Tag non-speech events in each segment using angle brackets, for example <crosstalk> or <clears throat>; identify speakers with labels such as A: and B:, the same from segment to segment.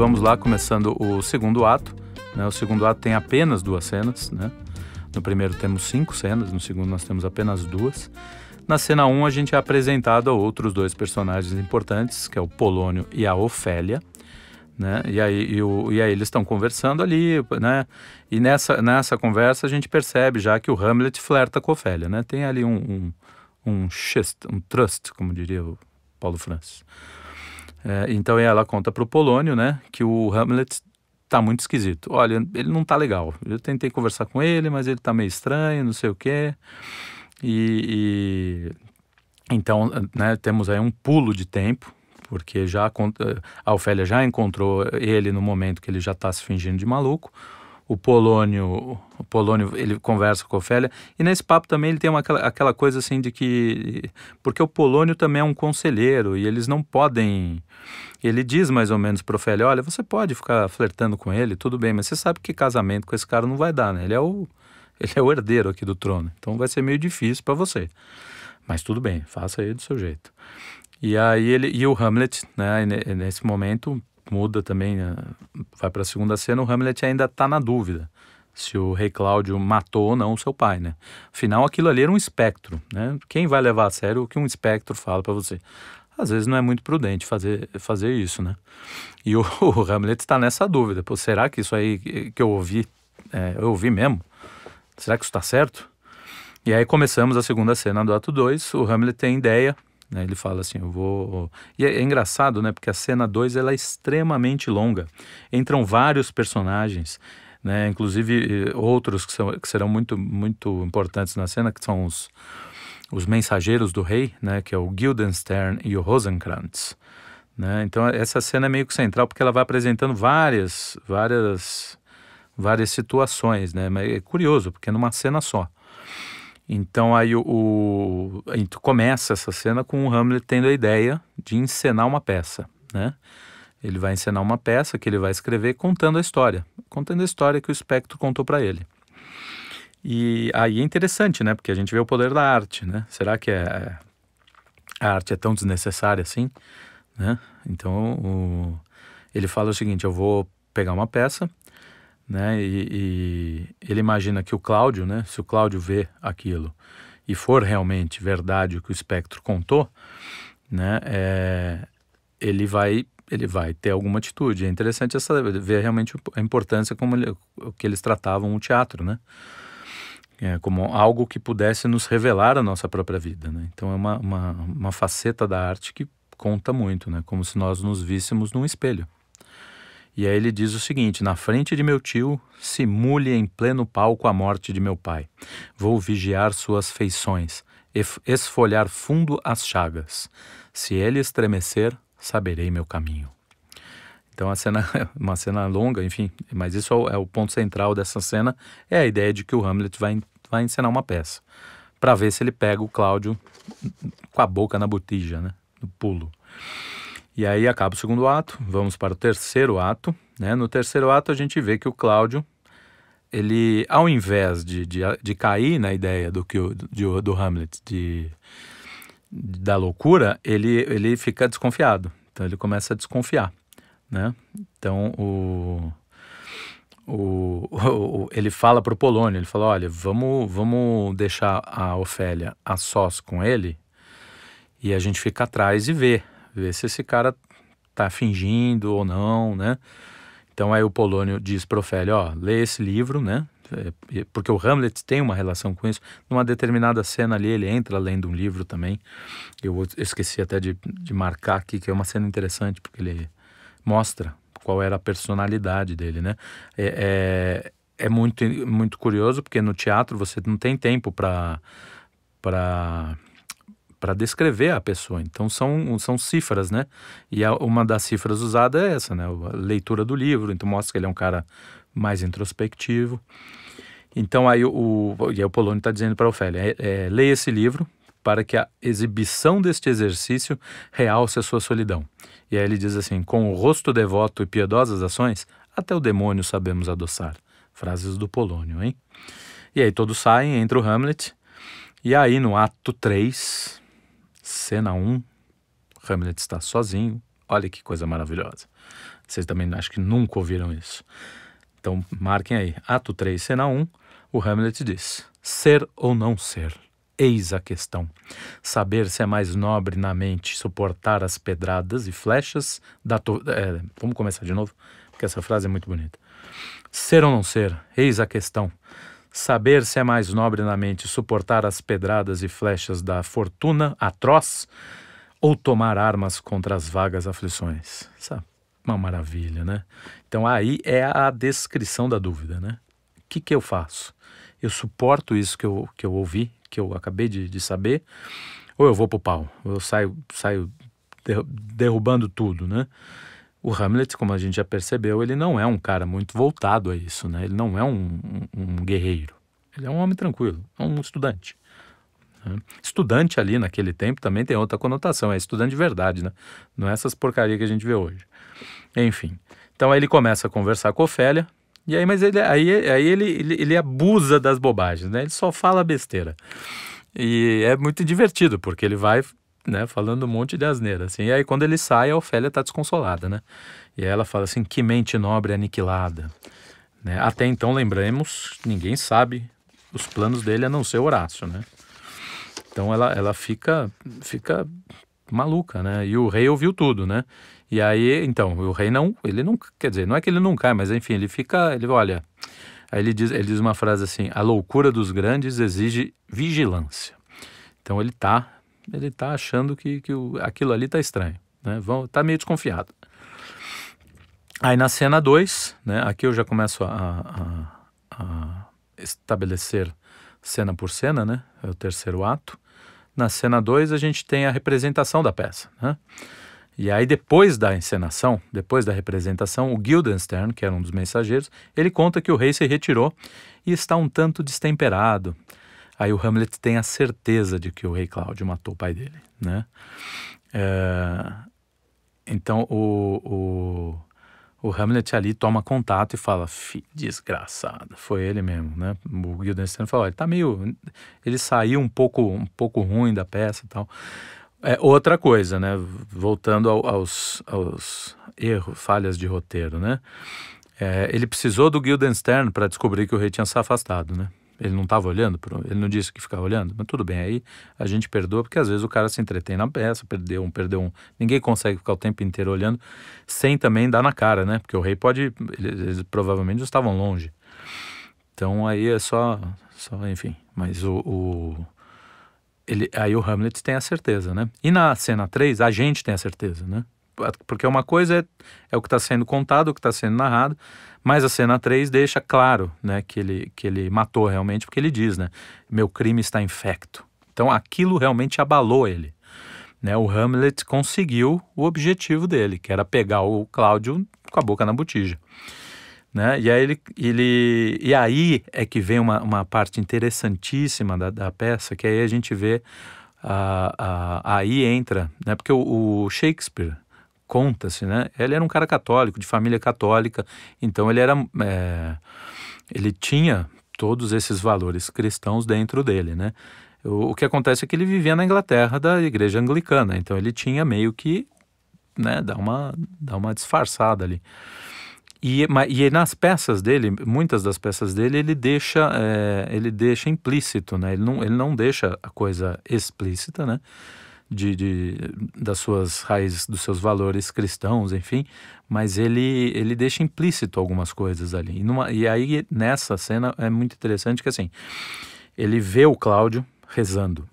A: vamos lá, começando o segundo ato. Né? O segundo ato tem apenas duas cenas. Né? No primeiro temos cinco cenas, no segundo nós temos apenas duas. Na cena 1, um, a gente é apresentado a outros dois personagens importantes, que é o Polônio e a Ofélia. Né? E, aí, e, o, e aí eles estão conversando ali, né? E nessa, nessa conversa a gente percebe já que o Hamlet flerta com a Ofélia, né? Tem ali um, um, um um trust, como diria o Paulo Francis. É, então ela conta para o Polônio, né? Que o Hamlet tá muito esquisito. Olha, ele não tá legal. Eu tentei conversar com ele, mas ele tá meio estranho, não sei o quê. E, e então, né, temos aí um pulo de tempo, porque já a Ofélia já encontrou ele no momento que ele já está se fingindo de maluco. O Polônio, o Polônio, ele conversa com a Ofélia e nesse papo também ele tem uma, aquela, aquela coisa assim de que porque o Polônio também é um conselheiro e eles não podem ele diz mais ou menos para Ofélia, olha, você pode ficar flertando com ele, tudo bem, mas você sabe que casamento com esse cara não vai dar, né? Ele é o ele é o herdeiro aqui do trono. Então vai ser meio difícil para você. Mas tudo bem, faça aí do seu jeito. E aí ele e o Hamlet, né, nesse momento muda também, né, vai para a segunda cena, o Hamlet ainda está na dúvida se o rei Cláudio matou ou não o seu pai, né? Afinal, aquilo ali era um espectro, né? Quem vai levar a sério o que um espectro fala para você? Às vezes não é muito prudente fazer, fazer isso, né? E o, <laughs> o Hamlet está nessa dúvida. Pô, será que isso aí que eu ouvi, é, eu ouvi mesmo? será que isso está certo? E aí começamos a segunda cena do ato 2, o Hamlet tem ideia, né, ele fala assim, eu vou... E é, é engraçado, né, porque a cena 2 ela é extremamente longa, entram vários personagens, né, inclusive eh, outros que, são, que serão muito, muito importantes na cena, que são os, os mensageiros do rei, né, que é o Guildenstern e o Rosenkrantz. Né? Então essa cena é meio que central porque ela vai apresentando várias, várias várias situações, né? Mas é curioso, porque é numa cena só. Então aí o, o começa essa cena com o Hamlet tendo a ideia de encenar uma peça, né? Ele vai encenar uma peça que ele vai escrever contando a história, contando a história que o espectro contou para ele. E aí é interessante, né? Porque a gente vê o poder da arte, né? Será que é, a arte é tão desnecessária assim, né? Então o, ele fala o seguinte: eu vou pegar uma peça né? E, e, ele imagina que o Cláudio, né? Se o Cláudio vê aquilo e for realmente verdade o que o espectro contou, né? É, ele vai ele vai ter alguma atitude. É interessante essa, ver realmente a importância como ele, que eles tratavam o teatro, né? É, como algo que pudesse nos revelar a nossa própria vida, né? Então é uma, uma, uma faceta da arte que conta muito, né? Como se nós nos víssemos num espelho. E aí ele diz o seguinte: Na frente de meu tio, simule em pleno palco a morte de meu pai. Vou vigiar suas feições, esfolhar fundo as chagas. Se ele estremecer, saberei meu caminho. Então a cena é <laughs> uma cena longa, enfim, mas isso é o ponto central dessa cena, é a ideia de que o Hamlet vai, vai encenar uma peça, para ver se ele pega o Cláudio com a boca na botija, né, no pulo. E aí acaba o segundo ato, vamos para o terceiro ato. Né? No terceiro ato a gente vê que o Cláudio, ele, ao invés de, de, de cair na ideia do, que o, de, do Hamlet, de, da loucura, ele, ele fica desconfiado. Então ele começa a desconfiar. Né? Então o, o, o, ele fala para o Polônio, ele fala, olha, vamos, vamos deixar a Ofélia a sós com ele e a gente fica atrás e vê ver se esse cara tá fingindo ou não, né? Então aí o Polônio diz para Ofélia, ó, lê esse livro, né? É, porque o Hamlet tem uma relação com isso. Numa determinada cena ali, ele entra lendo um livro também. Eu esqueci até de, de marcar aqui, que é uma cena interessante, porque ele mostra qual era a personalidade dele, né? É, é, é muito, muito curioso, porque no teatro você não tem tempo para para para descrever a pessoa. Então são, são cifras, né? E a, uma das cifras usada é essa, né? A leitura do livro. Então mostra que ele é um cara mais introspectivo. Então aí o, e aí o Polônio está dizendo para Ofélia, é, é, leia esse livro para que a exibição deste exercício realce a sua solidão. E aí ele diz assim, com o rosto devoto e piedosas ações, até o demônio sabemos adoçar. Frases do Polônio, hein? E aí todos saem, entra o Hamlet, e aí no ato 3, Cena 1, Hamlet está sozinho, Olha que coisa maravilhosa. Vocês também acho que nunca ouviram isso. Então marquem aí. Ato 3, cena 1, o Hamlet diz: Ser ou não ser? Eis a questão. Saber se é mais nobre na mente suportar as pedradas e flechas da. To... É, vamos começar de novo, porque essa frase é muito bonita. Ser ou não ser? Eis a questão. Saber se é mais nobre na mente suportar as pedradas e flechas da fortuna atroz ou tomar armas contra as vagas aflições. Essa é uma maravilha, né? Então aí é a descrição da dúvida, né? O que, que eu faço? Eu suporto isso que eu, que eu ouvi, que eu acabei de, de saber, ou eu vou pro pau, eu saio, saio derrubando tudo, né? O Hamlet, como a gente já percebeu, ele não é um cara muito voltado a isso, né? Ele não é um, um, um guerreiro. Ele é um homem tranquilo, é um estudante. Né? Estudante ali naquele tempo também tem outra conotação, é estudante de verdade, né? Não é essas porcarias que a gente vê hoje. Enfim. Então aí ele começa a conversar com Ofélia, e aí, mas ele, aí, aí ele, ele, ele abusa das bobagens, né? Ele só fala besteira. E é muito divertido, porque ele vai né, falando um monte de asneira, assim. E aí quando ele sai, a Ofélia tá desconsolada, né? E ela fala assim, que mente nobre aniquilada. Né? Até então, lembremos, ninguém sabe os planos dele a não ser Horácio, né? Então ela, ela fica, fica maluca, né? E o rei ouviu tudo, né? E aí, então, o rei não, ele não, quer dizer, não é que ele não cai, mas enfim, ele fica, ele olha, aí ele diz, ele diz uma frase assim: a loucura dos grandes exige vigilância. Então ele tá, ele tá achando que, que o, aquilo ali tá estranho, né? Vão, tá meio desconfiado. Aí na cena 2, né? Aqui eu já começo a, a, a estabelecer cena por cena, né? É o terceiro ato. Na cena 2 a gente tem a representação da peça, né? E aí, depois da encenação, depois da representação, o Guildenstern, que era um dos mensageiros, ele conta que o rei se retirou e está um tanto destemperado. Aí o Hamlet tem a certeza de que o rei Cláudio matou o pai dele, né? É... Então o, o, o, Hamlet ali toma contato e fala, desgraçado, foi ele mesmo, né? O Guildenstern falou, ele tá meio, ele saiu um pouco, um pouco ruim da peça e tal. É outra coisa, né? Voltando ao, aos, aos erros, falhas de roteiro, né? É, ele precisou do Guildenstern para descobrir que o rei tinha se afastado, né? Ele não estava olhando, pro, ele não disse que ficava olhando, mas tudo bem, aí a gente perdoa, porque às vezes o cara se entretém na peça, perdeu um, perdeu um. Ninguém consegue ficar o tempo inteiro olhando, sem também dar na cara, né? Porque o rei pode. Eles, eles provavelmente estavam longe. Então aí é só. só enfim. Mas o, o ele, aí o Hamlet tem a certeza, né? E na cena 3, a gente tem a certeza, né? Porque uma coisa é, é o que está sendo contado, o que está sendo narrado, mas a cena 3 deixa claro né, que, ele, que ele matou realmente, porque ele diz, né? Meu crime está infecto. Então aquilo realmente abalou ele. Né? O Hamlet conseguiu o objetivo dele, que era pegar o Cláudio com a boca na botija. Né? E, aí ele, ele, e aí é que vem uma, uma parte interessantíssima da, da peça, que aí a gente vê, a, a, aí entra, né? porque o, o Shakespeare conta-se, né? ele era um cara católico, de família católica, então ele era, é, ele tinha todos esses valores cristãos dentro dele, né? O, o que acontece é que ele vivia na Inglaterra da igreja anglicana, então ele tinha meio que, né, dar uma, dar uma disfarçada ali. E, e nas peças dele, muitas das peças dele, ele deixa, é, ele deixa implícito, né? Ele não, ele não deixa a coisa explícita, né? De, de, das suas raízes, dos seus valores cristãos, enfim, mas ele, ele deixa implícito algumas coisas ali. E, numa, e aí, nessa cena, é muito interessante que, assim, ele vê o Cláudio rezando.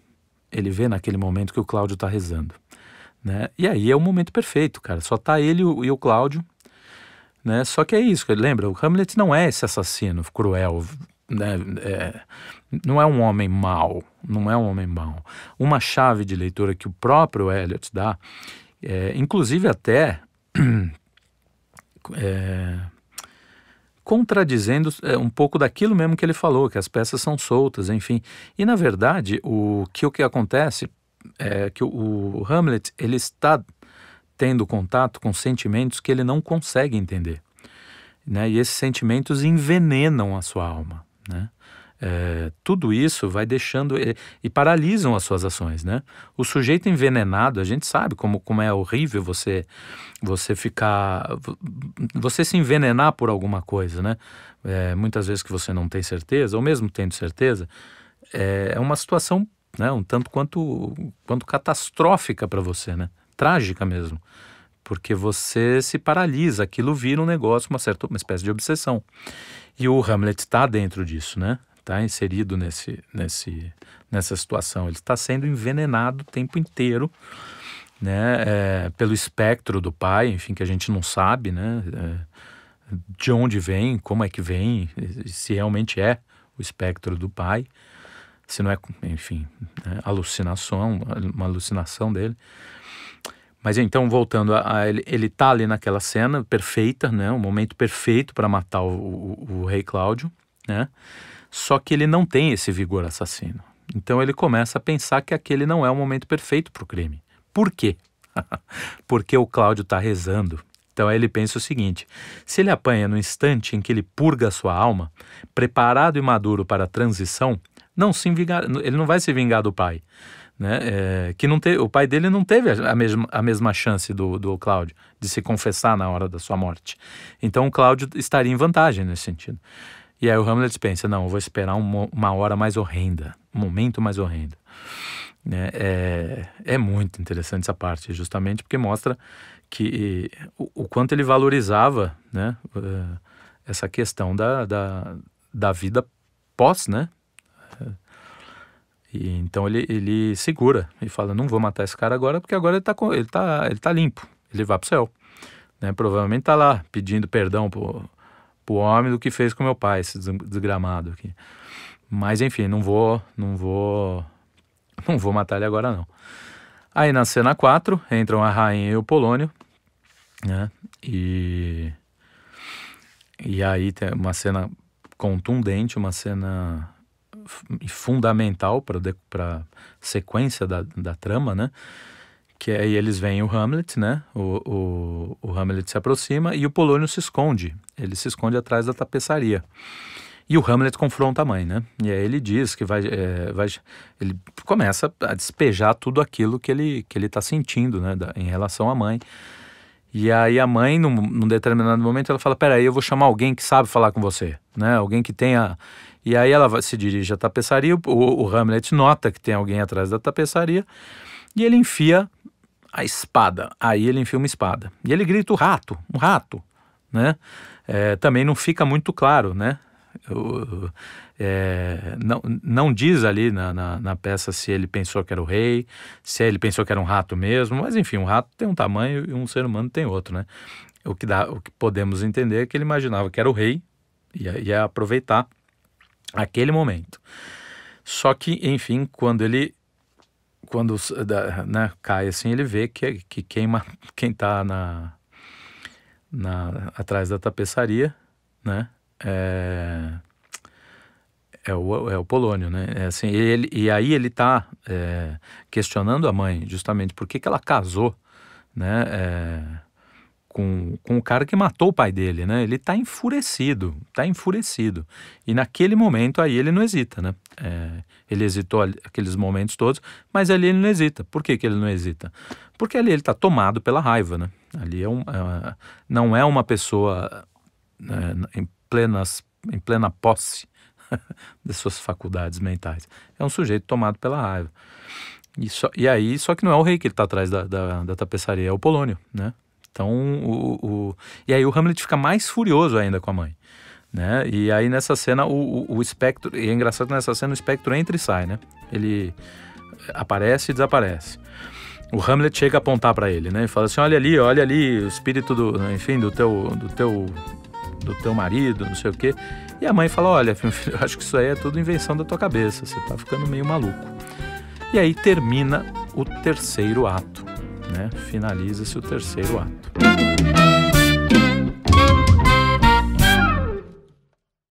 A: Ele vê naquele momento que o Cláudio está rezando, né? E aí é o momento perfeito, cara. Só tá ele o, e o Cláudio né? Só que é isso, lembra? O Hamlet não é esse assassino cruel, né? É, não é um homem mau, não é um homem mau. Uma chave de leitura que o próprio Eliot dá, é, inclusive até <clears throat> é, contradizendo é, um pouco daquilo mesmo que ele falou, que as peças são soltas, enfim. E na verdade, o que o que acontece é que o, o Hamlet ele está tendo contato com sentimentos que ele não consegue entender. Né? E esses sentimentos envenenam a sua alma. Né? É, tudo isso vai deixando e, e, paralisam as suas ações, né? O sujeito envenenado, a gente sabe como, como é horrível você você ficar você se envenenar por alguma coisa, né? É, muitas vezes que você não tem certeza, ou mesmo tendo certeza, é, é uma situação né, um tanto quanto quanto catastrófica para você, né? Trágica mesmo porque você se paralisa, aquilo vira um negócio, uma certa uma espécie de obsessão. E o Hamlet está dentro disso, né? Está inserido nesse, nesse, nessa situação. Ele está sendo envenenado o tempo inteiro, né? É, pelo espectro do pai, enfim, que a gente não sabe, né? É, de onde vem, como é que vem, se realmente é o espectro do pai, se não é, enfim, né? alucinação, uma alucinação dele. Mas então, voltando a, a ele, ele tá ali naquela cena perfeita, né? Um momento perfeito para matar o, o, o, rei Cláudio, né? Só que ele não tem esse vigor assassino. Então ele começa a pensar que aquele não é o momento perfeito para o crime. Por quê? <laughs> Porque o Cláudio está rezando. Então ele pensa o seguinte: se ele apanha no instante em que ele purga a sua alma, preparado e maduro para a transição, não se vingar, ele não vai se vingar do pai né? É, que não teve, o pai dele não teve a mesma, a mesma chance do, do Cláudio de se confessar na hora da sua morte. Então o Cláudio estaria em vantagem nesse sentido. E aí o Hamlet pensa, não, eu vou esperar uma, hora mais horrenda, um momento mais horrendo. É, é, é, muito interessante essa parte, justamente porque mostra que o, o quanto ele valorizava né, é, essa questão da, da, da vida pós, né? E então ele, ele segura e fala: não vou matar esse cara agora, porque agora ele está ele tá, ele tá limpo, ele vai para o céu. Né? Provavelmente está lá pedindo perdão pro, pro homem do que fez com meu pai, esse desgramado aqui. Mas enfim, não vou, não vou, não vou matar ele agora não. Aí na cena 4 entram a rainha e o Polônio, né? E e aí tem uma cena contundente, uma cena fundamental para a sequência da, da trama, né? Que aí eles veem o Hamlet, né? O, o, o Hamlet se aproxima e o Polônio se esconde. Ele se esconde atrás da tapeçaria. E o Hamlet confronta a mãe, né? E aí ele diz que vai, é, vai ele começa a despejar tudo aquilo que ele que ele está sentindo, né? Da, em relação à mãe. E aí a mãe, num, num determinado momento, ela fala: Peraí, eu vou chamar alguém que sabe falar com você, né? Alguém que tenha e aí ela se dirige à tapeçaria, o, o Hamlet nota que tem alguém atrás da tapeçaria e ele enfia a espada. Aí ele enfia uma espada. E ele grita o rato, um rato, né? É, também não fica muito claro, né? É, não, não diz ali na, na, na, peça se ele pensou que era o rei, se ele pensou que era um rato mesmo, mas enfim, um rato tem um tamanho e um ser humano tem outro, né? O que, dá, o que podemos entender é que ele imaginava que era o rei e ia, ia aproveitar aquele momento. Só que, enfim, quando ele quando né, cai assim, ele vê que, que queima quem está na, na, atrás da tapeçaria, né? É, é o, é o Polônio, né? É assim, ele, e aí ele está é, questionando a mãe, justamente por que, que ela casou, né? É, com, com o cara que matou o pai dele, né? Ele tá enfurecido, tá enfurecido. E naquele momento aí ele não hesita, né? É, ele hesitou aqueles momentos todos, mas ali ele não hesita. Por que, que ele não hesita? Porque ali ele tá tomado pela raiva, né? Ali é um, é, não é uma pessoa é, plenas, em plena posse <laughs> de suas faculdades mentais. É um sujeito tomado pela raiva. E, só, e aí, só que não é o rei que ele está atrás da, da, da tapeçaria, é o Polônio, né? Então, o, o, e aí o Hamlet fica mais furioso ainda com a mãe. Né? E aí nessa cena o, o, o espectro, e é engraçado que nessa cena o espectro entra e sai, né? Ele aparece e desaparece. O Hamlet chega a apontar para ele, né? E fala assim: "Olha ali, olha ali, o espírito do, enfim, do teu do teu do teu marido, não sei o quê". E a mãe fala: "Olha, filho, eu <laughs> acho que isso aí é tudo invenção da tua cabeça, você tá ficando meio maluco". E aí termina o terceiro ato né, finaliza-se o terceiro ato.